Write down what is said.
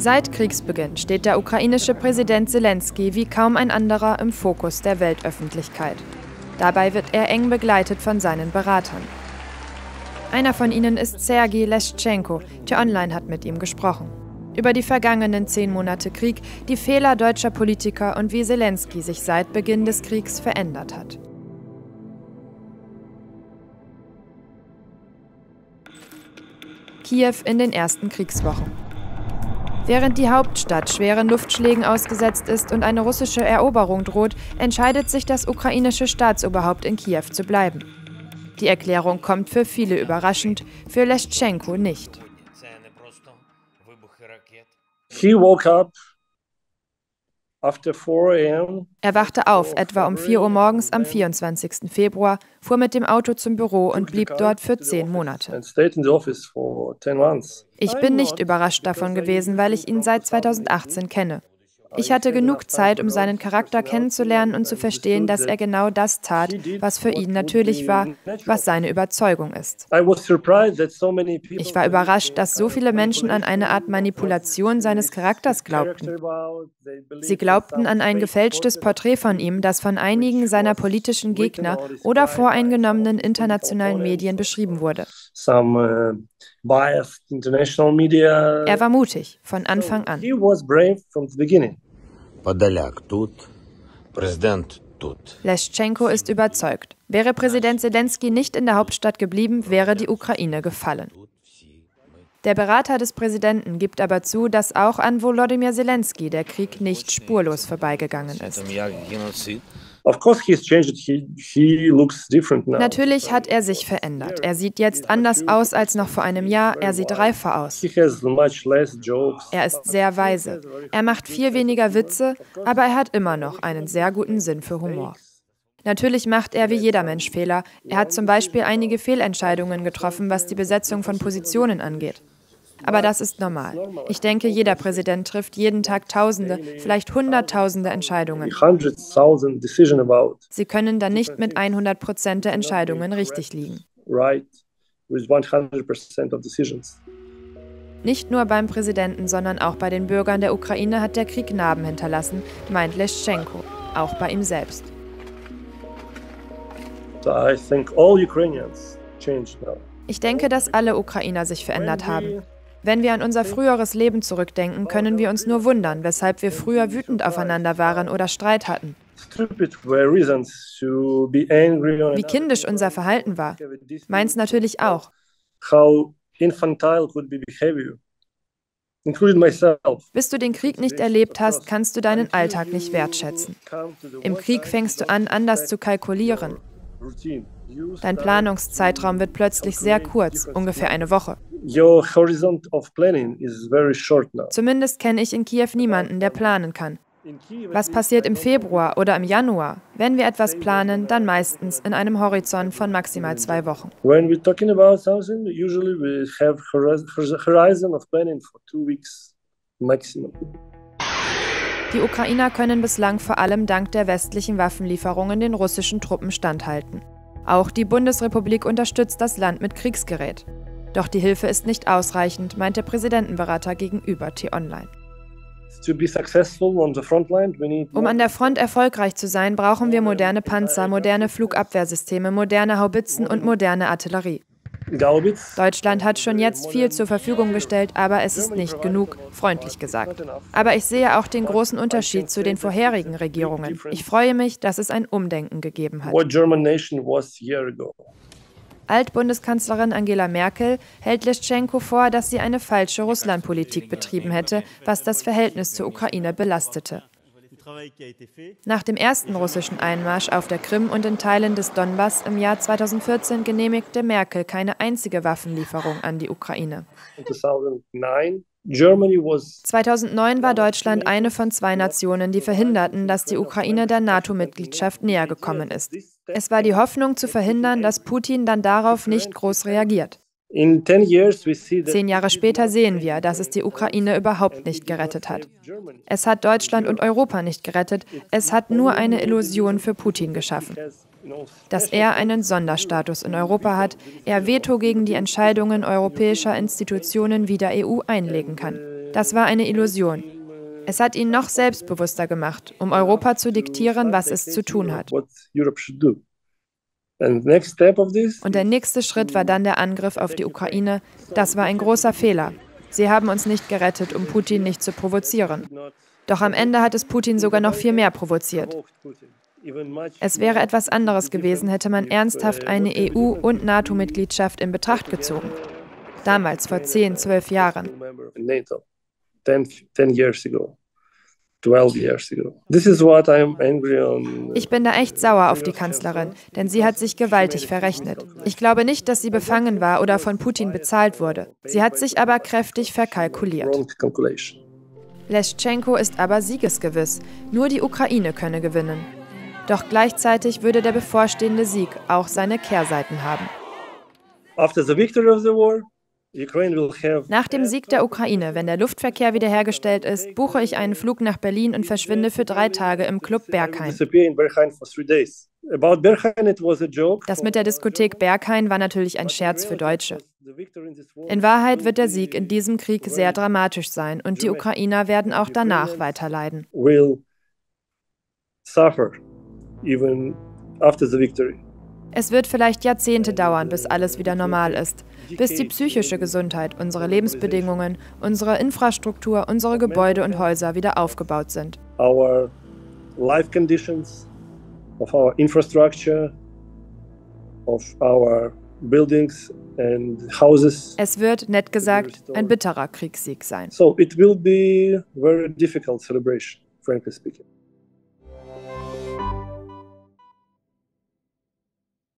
Seit Kriegsbeginn steht der ukrainische Präsident Zelensky wie kaum ein anderer im Fokus der Weltöffentlichkeit. Dabei wird er eng begleitet von seinen Beratern. Einer von ihnen ist Sergei Leschenko. T-Online hat mit ihm gesprochen. Über die vergangenen zehn Monate Krieg, die Fehler deutscher Politiker und wie Zelensky sich seit Beginn des Kriegs verändert hat. Kiew in den ersten Kriegswochen. Während die Hauptstadt schweren Luftschlägen ausgesetzt ist und eine russische Eroberung droht, entscheidet sich das ukrainische Staatsoberhaupt in Kiew zu bleiben. Die Erklärung kommt für viele überraschend, für Leschenko nicht. He woke up er wachte auf, etwa um 4 Uhr morgens am 24. Februar, fuhr mit dem Auto zum Büro und blieb dort für zehn Monate. Ich bin nicht überrascht davon gewesen, weil ich ihn seit 2018 kenne. Ich hatte genug Zeit, um seinen Charakter kennenzulernen und zu verstehen, dass er genau das tat, was für ihn natürlich war, was seine Überzeugung ist. Ich war überrascht, dass so viele Menschen an eine Art Manipulation seines Charakters glaubten. Sie glaubten an ein gefälschtes Porträt von ihm, das von einigen seiner politischen Gegner oder voreingenommenen internationalen Medien beschrieben wurde. Er war mutig von Anfang an. Leschenko ist überzeugt. Wäre Präsident Zelensky nicht in der Hauptstadt geblieben, wäre die Ukraine gefallen. Der Berater des Präsidenten gibt aber zu, dass auch an Volodymyr Zelensky der Krieg nicht spurlos vorbeigegangen ist. Natürlich hat er sich verändert. Er sieht jetzt anders aus als noch vor einem Jahr. Er sieht reifer aus. Er ist sehr weise. Er macht viel weniger Witze, aber er hat immer noch einen sehr guten Sinn für Humor. Natürlich macht er wie jeder Mensch Fehler. Er hat zum Beispiel einige Fehlentscheidungen getroffen, was die Besetzung von Positionen angeht. Aber das ist normal. Ich denke, jeder Präsident trifft jeden Tag Tausende, vielleicht Hunderttausende Entscheidungen. Sie können dann nicht mit 100 Prozent der Entscheidungen richtig liegen. Nicht nur beim Präsidenten, sondern auch bei den Bürgern der Ukraine hat der Krieg Narben hinterlassen, meint Leschenko, auch bei ihm selbst. Ich denke, dass alle Ukrainer sich verändert haben. Wenn wir an unser früheres Leben zurückdenken, können wir uns nur wundern, weshalb wir früher wütend aufeinander waren oder Streit hatten. Wie kindisch unser Verhalten war. Meins natürlich auch. Bis du den Krieg nicht erlebt hast, kannst du deinen Alltag nicht wertschätzen. Im Krieg fängst du an, anders zu kalkulieren. Dein Planungszeitraum wird plötzlich sehr kurz, ungefähr eine Woche. Zumindest kenne ich in Kiew niemanden, der planen kann. Was passiert im Februar oder im Januar? Wenn wir etwas planen, dann meistens in einem Horizont von maximal zwei Wochen. Die Ukrainer können bislang vor allem dank der westlichen Waffenlieferungen den russischen Truppen standhalten. Auch die Bundesrepublik unterstützt das Land mit Kriegsgerät. Doch die Hilfe ist nicht ausreichend, meint der Präsidentenberater gegenüber T-Online. Um an der Front erfolgreich zu sein, brauchen wir moderne Panzer, moderne Flugabwehrsysteme, moderne Haubitzen und moderne Artillerie. Deutschland hat schon jetzt viel zur Verfügung gestellt, aber es ist nicht genug, freundlich gesagt. Aber ich sehe auch den großen Unterschied zu den vorherigen Regierungen. Ich freue mich, dass es ein Umdenken gegeben hat. Altbundeskanzlerin Angela Merkel hält Leschenko vor, dass sie eine falsche Russlandpolitik betrieben hätte, was das Verhältnis zur Ukraine belastete. Nach dem ersten russischen Einmarsch auf der Krim und in Teilen des Donbass im Jahr 2014 genehmigte Merkel keine einzige Waffenlieferung an die Ukraine. 2009 war Deutschland eine von zwei Nationen, die verhinderten, dass die Ukraine der NATO-Mitgliedschaft näher gekommen ist. Es war die Hoffnung zu verhindern, dass Putin dann darauf nicht groß reagiert. Zehn Jahre später sehen wir, dass es die Ukraine überhaupt nicht gerettet hat. Es hat Deutschland und Europa nicht gerettet, es hat nur eine Illusion für Putin geschaffen. Dass er einen Sonderstatus in Europa hat, er Veto gegen die Entscheidungen europäischer Institutionen wie der EU einlegen kann. Das war eine Illusion. Es hat ihn noch selbstbewusster gemacht, um Europa zu diktieren, was es zu tun hat. Und der nächste Schritt war dann der Angriff auf die Ukraine. Das war ein großer Fehler. Sie haben uns nicht gerettet, um Putin nicht zu provozieren. Doch am Ende hat es Putin sogar noch viel mehr provoziert. Es wäre etwas anderes gewesen, hätte man ernsthaft eine EU- und NATO-Mitgliedschaft in Betracht gezogen. Damals, vor 10, 12 Jahren. Ich bin da echt sauer auf die Kanzlerin, denn sie hat sich gewaltig verrechnet. Ich glaube nicht, dass sie befangen war oder von Putin bezahlt wurde. Sie hat sich aber kräftig verkalkuliert. Leschenko ist aber siegesgewiss. Nur die Ukraine könne gewinnen. Doch gleichzeitig würde der bevorstehende Sieg auch seine Kehrseiten haben. After the victory of the war, nach dem Sieg der Ukraine, wenn der Luftverkehr wiederhergestellt ist, buche ich einen Flug nach Berlin und verschwinde für drei Tage im Club Berghain. Das mit der Diskothek Berghain war natürlich ein Scherz für Deutsche. In Wahrheit wird der Sieg in diesem Krieg sehr dramatisch sein und die Ukrainer werden auch danach weiterleiden. Es wird vielleicht Jahrzehnte dauern, bis alles wieder normal ist bis die psychische Gesundheit, unsere Lebensbedingungen, unsere Infrastruktur, unsere Gebäude und Häuser wieder aufgebaut sind. Our life conditions of our infrastructure, of our buildings and houses. Es wird, nett gesagt, ein bitterer Kriegssieg sein. So it will be very difficult celebration, frankly speaking.